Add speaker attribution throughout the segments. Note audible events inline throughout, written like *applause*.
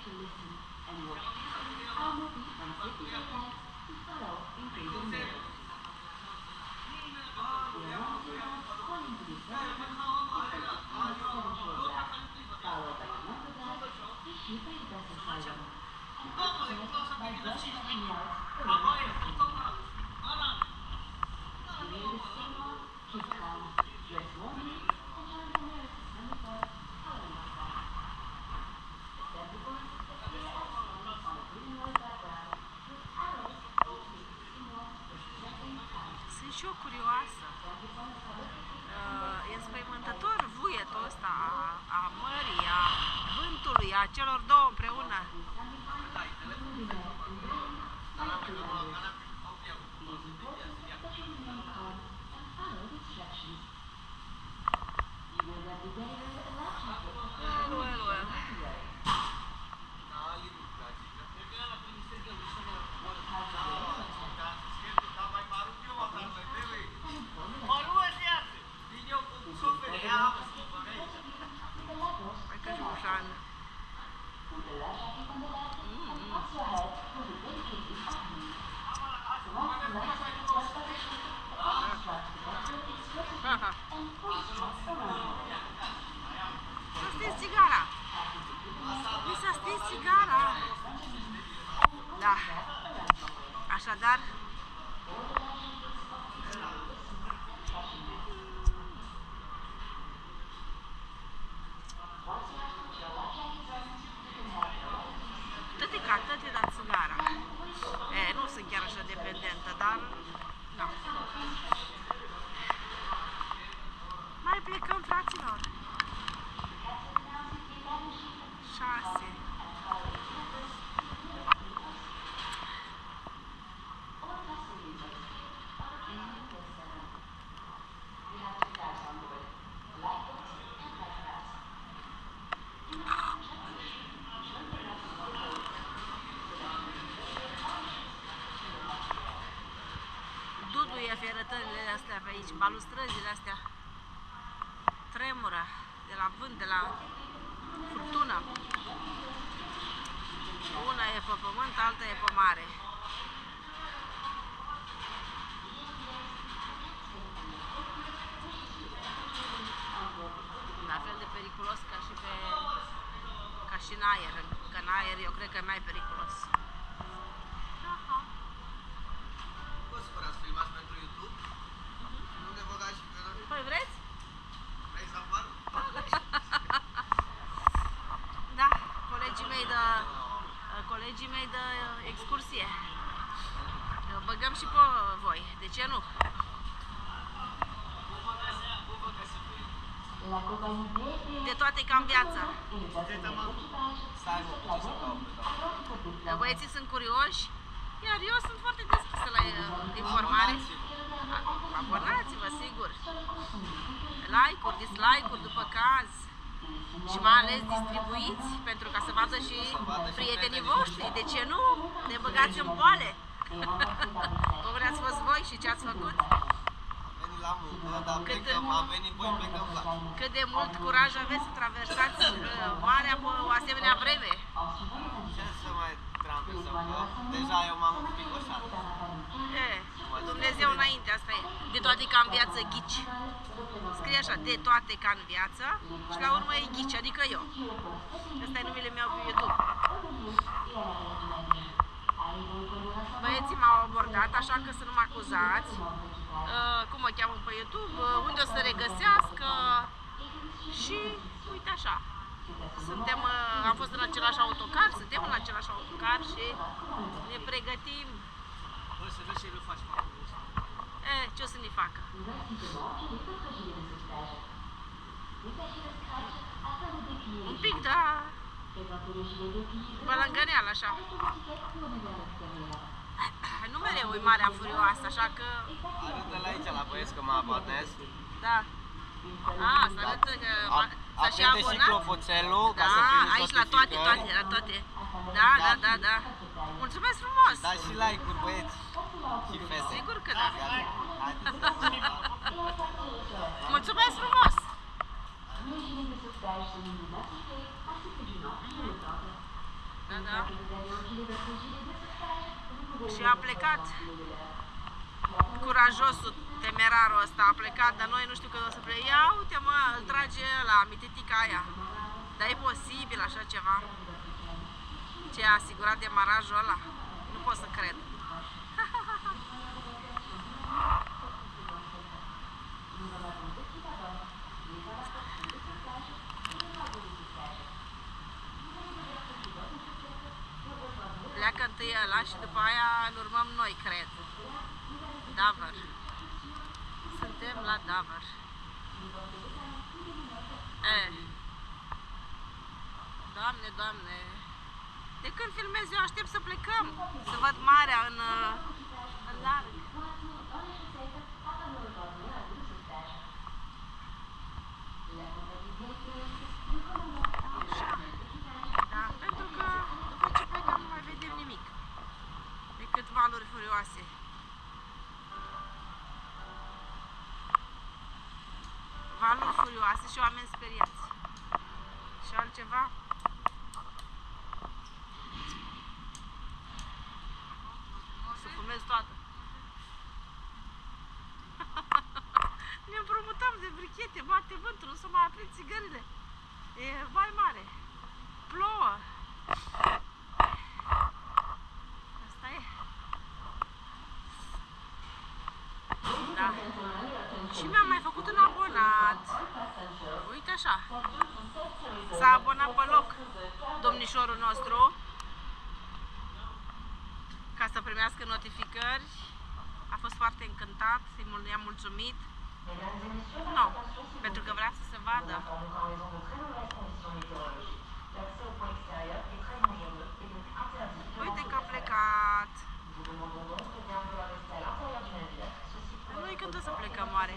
Speaker 1: to listen and work. Our movie translated has to follow increasing rules. The wrong sound according to the program is a constant program, followed by another blast issued by the society, and processed by those signals or You hear that calm, dress warmly,
Speaker 2: și eu curioasă. Uh, e înspăimântător vuietul ăsta a, a mării, a vântului, a celor două împreună. S-a stins țigara. Mi s-a stins țigara. Da. Așadar, Tăte ca tăte, dar țigara. E, nu sunt chiar așa dependentă, dar... Da. Mai plecăm, fraților. 6. Duduie fierătările astea pe aici, balustrăzile astea. Tremură de la vânt, de la furtună. Una e pe pământ, alta e pe mare. La fel de periculos ca și pe ca și în aer. Că în aer eu cred că e mai periculos. Aha.
Speaker 3: Poți să să filmați pentru YouTube? Nu te băgați și pe noi?
Speaker 2: Păi vreți?
Speaker 3: Vrei să apar?
Speaker 2: Da, colegii mei de colegii mei de excursie. Băgăm și pe voi, de ce nu? De toate ca în viață.
Speaker 3: Stai mă, puțin să caut pe doamnă.
Speaker 2: Băieții sunt curioși, iar eu sunt foarte deschisă la uh, informare. Abonați-vă, sigur. Like-uri, dislike-uri după caz. Și mai ales distribuiți pentru ca să vadă și prietenii voștri. De ce nu? Ne băgați în boale. *laughs* Cum ați fost voi și ce ați făcut?
Speaker 3: Am venit la muncă, dar
Speaker 2: Cât-
Speaker 3: plecăm, am venit, voi plecăm la.
Speaker 2: Cât de mult curaj aveți să traversați uh, marea pe o asemenea vreme?
Speaker 3: Ce să mai traversăm? Că deja eu m-am înfricoșat.
Speaker 2: E, Dumnezeu înainte, asta e. De toate ca în viață ghici. Scrie așa, de toate ca în viață și la urmă e ghici, adică eu. Ăsta e numele meu pe YouTube. Băieții m-au abordat, așa că să nu mă acuzați. Uh, cum mă cheamă pe YouTube, uh, unde o să regăsească și uite așa. Suntem, uh, am fost în același autocar, suntem în același autocar și ne pregătim
Speaker 3: Vrei să vezi ce le faci pe acolo.
Speaker 2: E, ce o să ne facă? Un pic, da, bălângăneal așa. Nu mereu e marea furioasă, așa că,
Speaker 3: Arătă-l aici la băieți că mă abonez.
Speaker 2: da. A, să arătă că ma- s-a și
Speaker 3: Aprinde și
Speaker 2: abonat.
Speaker 3: clopoțelul ca să
Speaker 2: Da,
Speaker 3: primiți
Speaker 2: aici la toate,
Speaker 3: notificări.
Speaker 2: toate, la toate. Da, da, da, da. Mulțumesc frumos!
Speaker 3: Da și like-uri băieți și fete.
Speaker 2: Sigur că da.
Speaker 3: Haideți să *laughs*
Speaker 2: Mulțumesc frumos!
Speaker 1: Imagine que seus pés estão indo na TV, assim que de nós,
Speaker 2: da. Și a plecat curajosul, temerarul ăsta, a plecat, dar noi nu știu când o să plece. Ia uite mă, îl trage la mititica aia. Dar e posibil așa ceva? Ce a asigurat demarajul ăla? Nu pot să cred. Pleacă întâi ăla și după aia îl urmăm noi, cred. Dover. Suntem la Dover. Eh. Doamne, doamne. De când filmez eu aștept să plecăm. Să văd marea în, uh, în larg. Așa. Da, pentru că după ce plecăm nu mai vedem nimic. Decât valuri furioase. Valuri furioase și oameni speriați. Și altceva? Să fumez toată. *laughs* ne împrumutăm de brichete, bate vântul, nu să mai aprind țigările. E mai mare. Plouă. Asta e. Da. Și mi-am mai făcut un abonat. Uite așa. S-a abonat pe loc domnișorul nostru ca să primească notificări. A fost foarte încântat, i-am mulțumit. Nu, no, pentru că vrea să se vadă. Uite că a plecat. Noi când o să plecăm oare?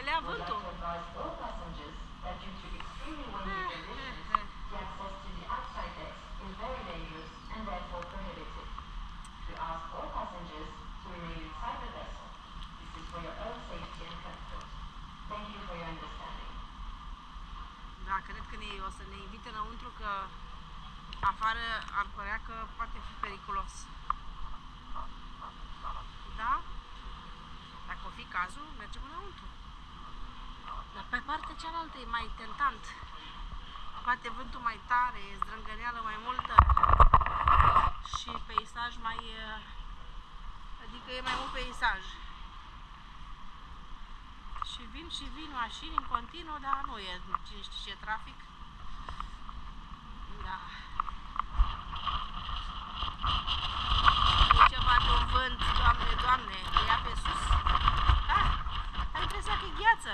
Speaker 2: Îl ia vântul. Da, cred că ne, o să ne invite înăuntru că afară ar părea că poate fi periculos. fi cazul, mergem înăuntru. Dar pe partea cealaltă e mai tentant. Poate vântul mai tare, zdrângăneală mai multă și peisaj mai... Adică e mai mult peisaj. Și vin și vin mașini în continuu, dar nu e cine știe ce trafic. Da. E ceva de un vânt, doamne, doamne să fie gheață.